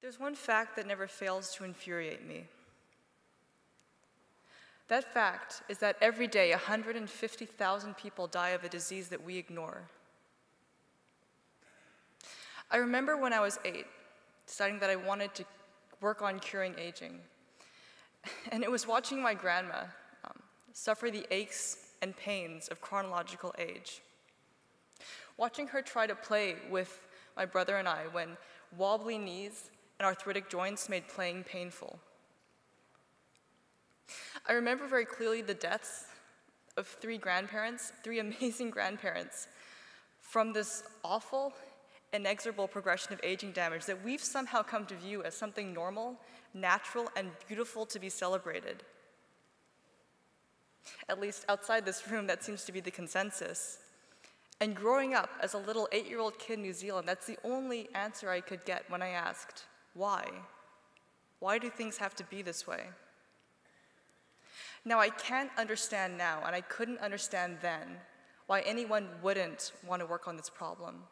There's one fact that never fails to infuriate me. That fact is that every day 150,000 people die of a disease that we ignore. I remember when I was eight, deciding that I wanted to work on curing aging. And it was watching my grandma um, suffer the aches and pains of chronological age. Watching her try to play with my brother and I when wobbly knees and arthritic joints made playing painful. I remember very clearly the deaths of three grandparents, three amazing grandparents, from this awful, inexorable progression of aging damage that we've somehow come to view as something normal, natural, and beautiful to be celebrated. At least outside this room, that seems to be the consensus. And growing up as a little eight year old kid in New Zealand, that's the only answer I could get when I asked, why? Why do things have to be this way? Now, I can't understand now, and I couldn't understand then, why anyone wouldn't want to work on this problem.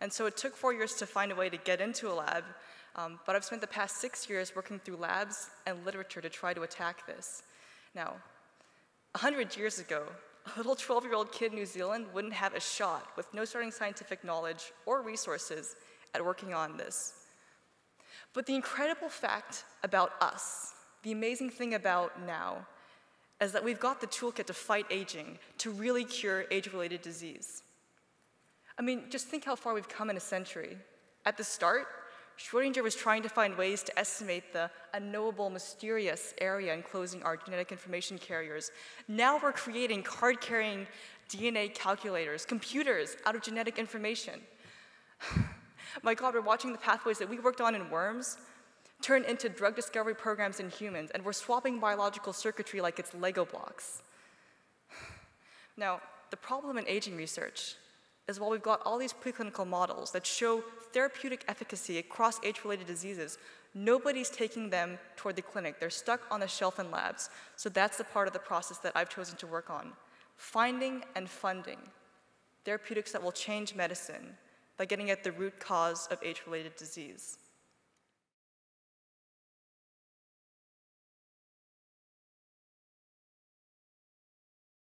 And so it took four years to find a way to get into a lab, um, but I've spent the past six years working through labs and literature to try to attack this. Now, 100 years ago, a little 12 year old kid in New Zealand wouldn't have a shot with no starting scientific knowledge or resources at working on this. But the incredible fact about us, the amazing thing about now, is that we've got the toolkit to fight aging, to really cure age related disease. I mean, just think how far we've come in a century. At the start, Schrodinger was trying to find ways to estimate the unknowable, mysterious area enclosing our genetic information carriers. Now we're creating card carrying DNA calculators, computers out of genetic information. My God, we're watching the pathways that we worked on in worms turn into drug discovery programs in humans, and we're swapping biological circuitry like it's Lego blocks. Now, the problem in aging research is while we've got all these preclinical models that show therapeutic efficacy across age-related diseases, nobody's taking them toward the clinic. They're stuck on the shelf in labs. So that's the part of the process that I've chosen to work on. Finding and funding therapeutics that will change medicine by getting at the root cause of age-related disease.